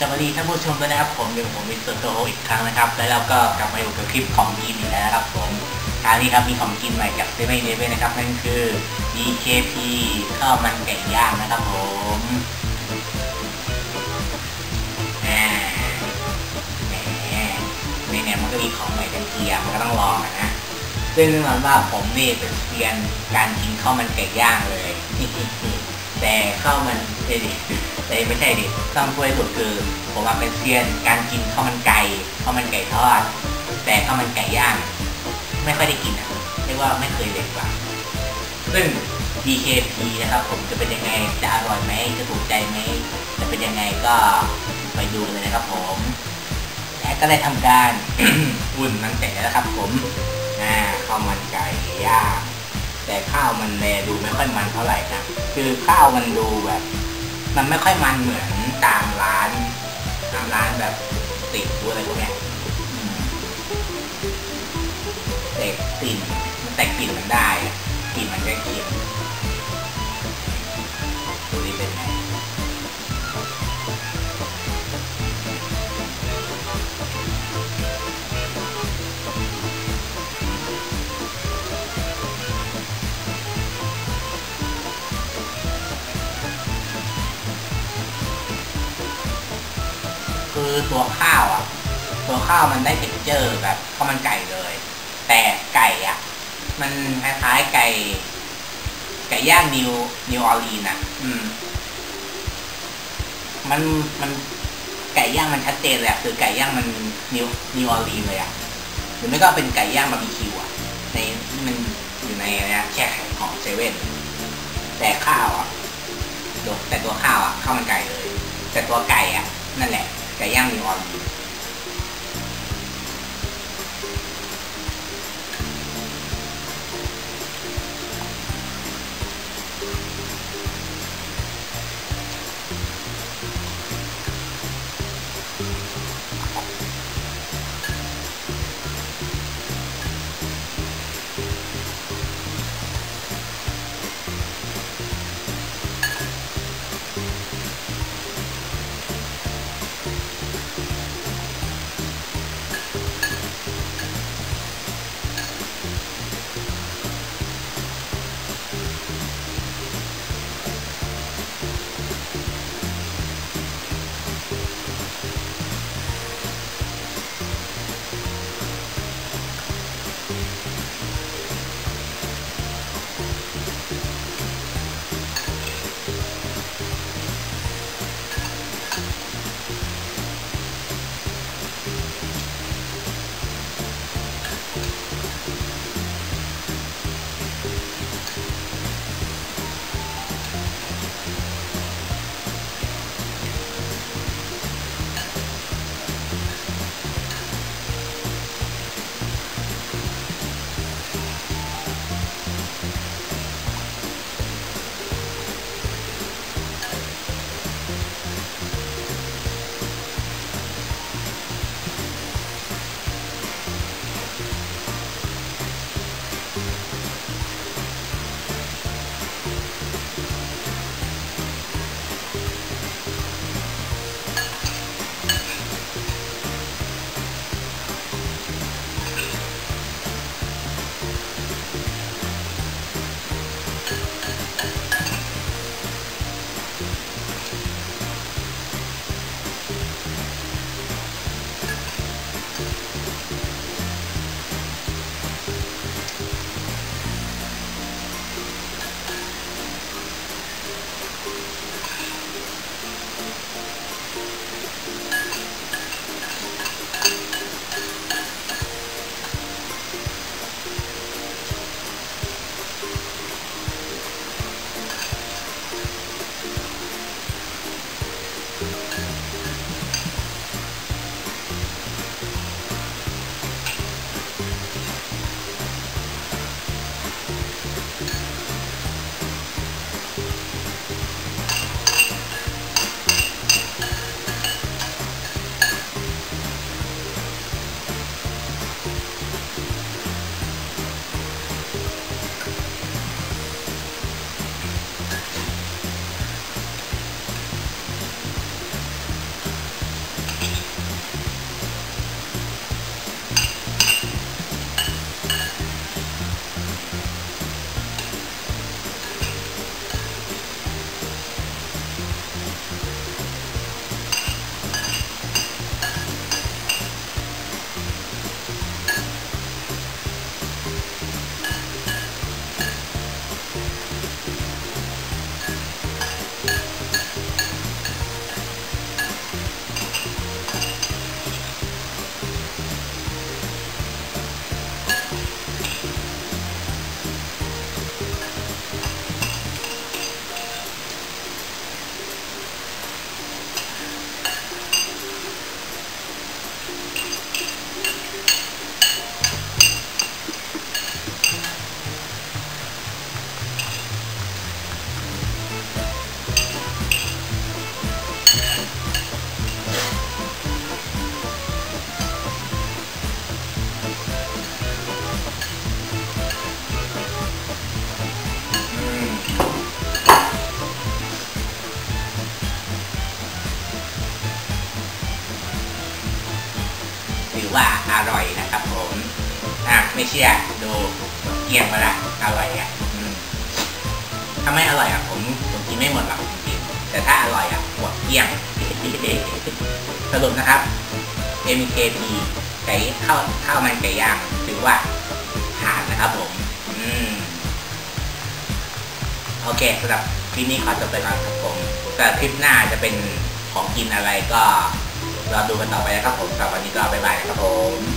สวัสดีท่านผู้ชมด้วยนะครับ ผมอยู่ผมมิสเตอร์โตโฮอีกครั้งนะครับ แล้วเราก็กลับมาอยู่กับคลิปของกินอีกแล้วครับผมคราวนี้ครับมีของกินใหม่จากเซเว่นอีเลฟเว่นนะครับนั่นคือ DKP ข้าวมันไก่ย่างนะครับผมแหมแหมในเนี่ยมันก็มีของใหม่เต็มเทียมมันก็ต้องลองอะนะซึ่งแน่นอนว่าผมนี่เป็นเซียนการกินข้าวมันไก่ย่างเลยแต่ข้าวมันเอ้ย ดิแต่ไม่ใช่ดิต้องพูดให้ถูกคือ ผมว่าเป็นเซียนการกินข้าวมันไก่ข้าวมันไก่ทอด แต่ข้าวมันไก่ย่าง ไม่ค่อยได้กินอะเรียกว่าไม่เคยเลยกว่า ซึ่ง DKP นะครับ ผมจะเป็นยังไงจะอร่อยไหมจะถูกใจไหมจะเป็นยังไงก็ไปดูเลยนะครับผม และก็ได้ทำการอุ่นมันเสร็จแล้วครับ ผมอ่าข้าวมันไก่ย่างแต่ข้าวมันแลดูไม่ค่อยมันเท่าไหร่นะคือข้าวมันดูแบบ มันไม่ค่อยมันเหมือนตามร้านตามร้านแบบติดตัวอะไรพวกเนี้ยอืมแต่กลิ่นมันแต่กลิ่นมันได้กลิ่นมันใกล้เคียง คือตัวข้าวอะ ตัวข้าวมันได้ texture แบบข้าวมันไก่เลย แต่ไก่อะ มันคล้ายๆไก่ ไก่ย่าง New New Orleans อะ อืม มันมันไก่ย่างมันชัดเจนเลยอะคือไก่ย่างมัน New New Orleans เลยอะหรือไม่ก็เป็นไก่ย่างบาร์บีคิวอะในที่มันอยู่ในอะไรนะแช่แข็งของเซเว่นแต่ข้าวอะแต่ตัวข้าวอะข้าวมันไก่เลย แต่ตัวไก่อะ นั่นแหละ ไก่ย่างนิวออร์ลีน ว่าอร่อยนะครับผมอะไม่เชื่อดูเกี่ยงมาละอร่อยอะถ้าไม่อร่อยอะผมผมกินไม่หมดหรอกจริงแต่ถ้าอร่อยอะหมดเกลี้ยงสรุปนะครับ MKT ไก่ข้าวข้าวมันไก่ย่างถือว่าผ่านนะครับผมอืมโอเคสำหรับคลิปนี้ขอจบไปก่อนครับผมแต่คลิปหน้าจะเป็นของกินอะไรก็ รอดูกันต่อไปนะครับผมสำหรับวันนี้ก็บ๊าไปใหม่ครับผม